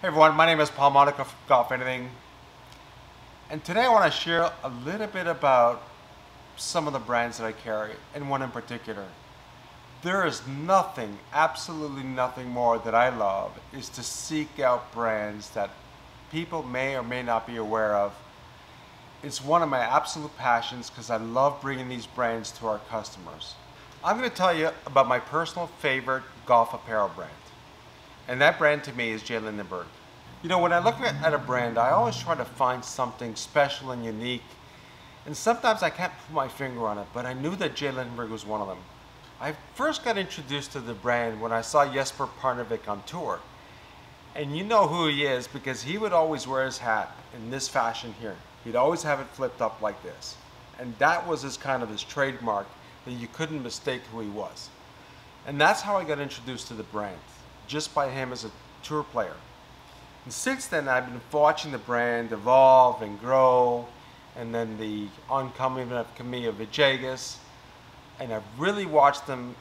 Hey everyone, my name is Paul Monaco from Golf Anything. And today I want to share a little bit about some of the brands that I carry, and one in particular. There is nothing, absolutely nothing more that I love is to seek out brands that people may or may not be aware of. It's one of my absolute passions because I love bringing these brands to our customers. I'm going to tell you about my personal favorite golf apparel brand. And that brand to me is J. Lindeberg. You know, when I look at a brand, I always try to find something special and unique. And sometimes I can't put my finger on it, but I knew that J. Lindeberg was one of them. I first got introduced to the brand when I saw Jesper Parnevik on tour. And you know who he is because he would always wear his hat in this fashion here. He'd always have it flipped up like this. And that was his kind of his trademark that you couldn't mistake who he was. And that's how I got introduced to the brand just by him as a tour player. And since then, I've been watching the brand evolve and grow, and then the oncoming of Camilo Villegas, and I've really watched them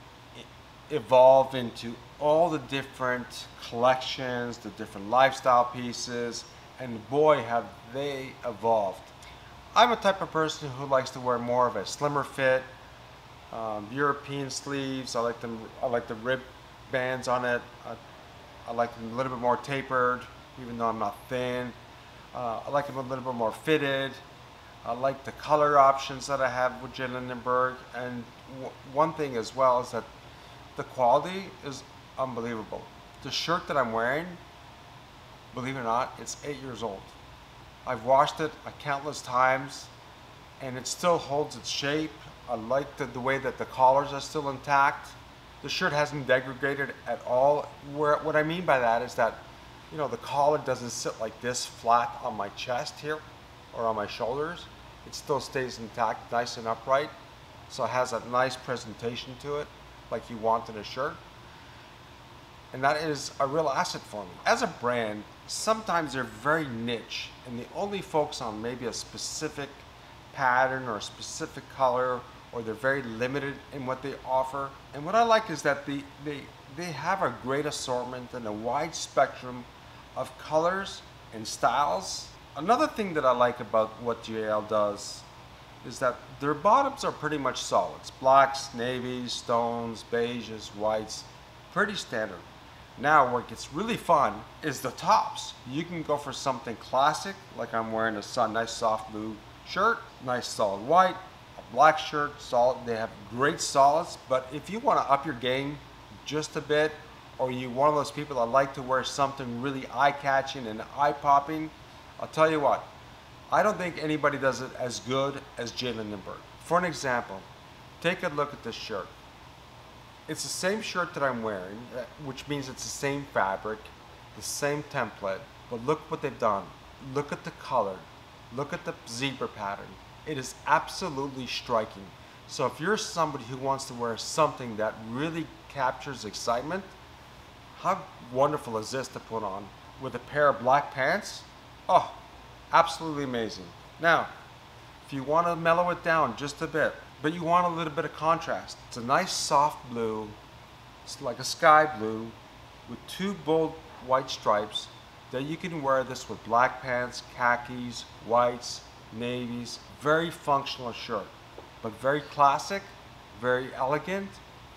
evolve into all the different collections, the different lifestyle pieces, and boy, have they evolved. I'm a type of person who likes to wear more of a slimmer fit, um, European sleeves. I like them. I like the rib bands on it. I, I like them a little bit more tapered, even though I'm not thin. Uh, I like them a little bit more fitted. I like the color options that I have with J. Lindeberg. And one thing as well is that the quality is unbelievable. The shirt that I'm wearing, believe it or not, it's eight years old. I've washed it a countless times and it still holds its shape. I like the, the way that the collars are still intact the shirt hasn't degraded at all. Where, what I mean by that is that, you know, the collar doesn't sit like this flat on my chest here or on my shoulders. It still stays intact, nice and upright. So it has a nice presentation to it, like you want in a shirt. And that is a real asset for me. As a brand, sometimes they're very niche and they only focus on maybe a specific pattern or a specific color or they're very limited in what they offer. And what I like is that they, they, they have a great assortment and a wide spectrum of colors and styles. Another thing that I like about what JL does is that their bottoms are pretty much solids. Blacks, navies, stones, beiges, whites, pretty standard. Now where it gets really fun is the tops. You can go for something classic, like I'm wearing a nice soft blue shirt, nice solid white, black shirt, solid. They have great solids, but if you want to up your game just a bit, or you one of those people that like to wear something really eye-catching and eye-popping, I'll tell you what, I don't think anybody does it as good as J. Lindeberg. For an example, take a look at this shirt. It's the same shirt that I'm wearing, uh, which means it's the same fabric, the same template, but look what they've done. Look at the color. Look at the zebra pattern. It is absolutely striking. So if you're somebody who wants to wear something that really captures excitement, how wonderful is this to put on with a pair of black pants? Oh, absolutely amazing. Now, if you want to mellow it down just a bit, but you want a little bit of contrast, it's a nice soft blue, it's like a sky blue with two bold white stripes that you can wear this with black pants, khakis, whites, navies, very functional shirt, but very classic, very elegant,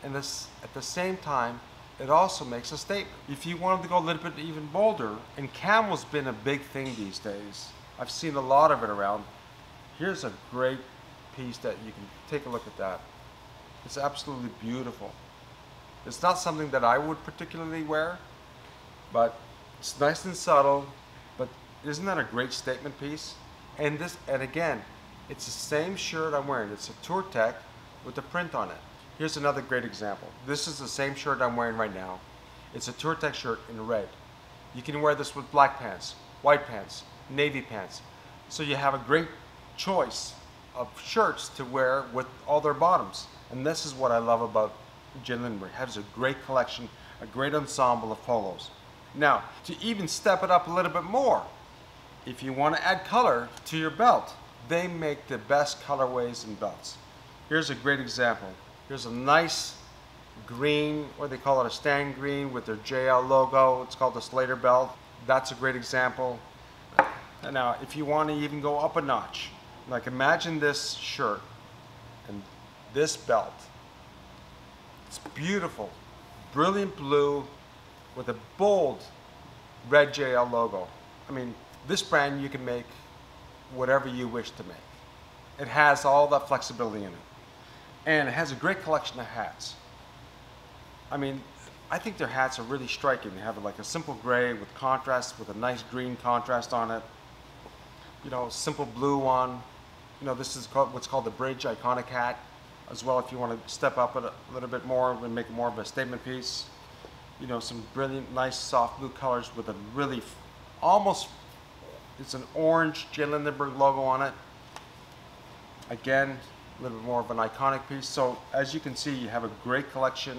and this, at the same time, it also makes a statement. If you wanted to go a little bit even bolder, and camel's been a big thing these days. I've seen a lot of it around. Here's a great piece that you can take a look at that. It's absolutely beautiful. It's not something that I would particularly wear, but it's nice and subtle, but isn't that a great statement piece? And this, and again, it's the same shirt I'm wearing. It's a Tour Tech with the print on it. Here's another great example. This is the same shirt I'm wearing right now. It's a Tour Tech shirt in red. You can wear this with black pants, white pants, navy pants. So you have a great choice of shirts to wear with all their bottoms. And this is what I love about J. Lindeberg. It has a great collection, a great ensemble of polos. Now, to even step it up a little bit more, if you want to add color to your belt, they make the best colorways and belts. Here's a great example. Here's a nice green, what they call it, a stand green with their JL logo. It's called the Slater belt. that's a great example. And now, if you want to even go up a notch, like imagine this shirt and this belt. It's beautiful, brilliant blue with a bold red JL logo. I mean, this brand you can make whatever you wish to make. It has all that flexibility in it. And it has a great collection of hats. I mean, I think their hats are really striking. They have like a simple gray with contrast, with a nice green contrast on it. You know, simple blue one. You know, this is called, what's called the Bridge Iconic Hat as well if you want to step up a little bit more and make more of a statement piece. You know, some brilliant, nice soft blue colors with a really almost, it's an orange J. Lindeberg logo on it. Again, a little bit more of an iconic piece. So as you can see, you have a great collection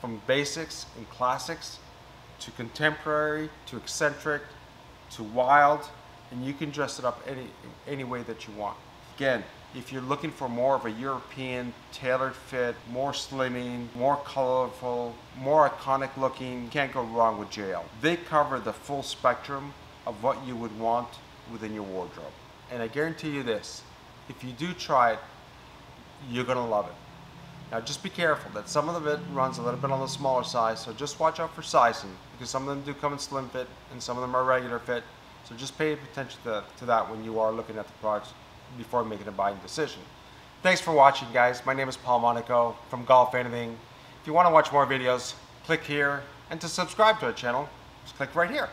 from basics and classics to contemporary to eccentric to wild and you can dress it up any any way that you want again if you're looking for more of a European tailored fit, more slimming, more colorful, more iconic looking, can't go wrong with JL. They cover the full spectrum of what you would want within your wardrobe. And I guarantee you this, if you do try it, you're gonna love it. Now just be careful that some of it runs a little bit on the smaller size, so just watch out for sizing because some of them do come in slim fit and some of them are regular fit. So just pay attention to, to that when you are looking at the products before making a buying decision. Thanks for watching guys. My name is Paul Monaco from Golf Anything. If you want to watch more videos, click here and to subscribe to our channel, just click right here.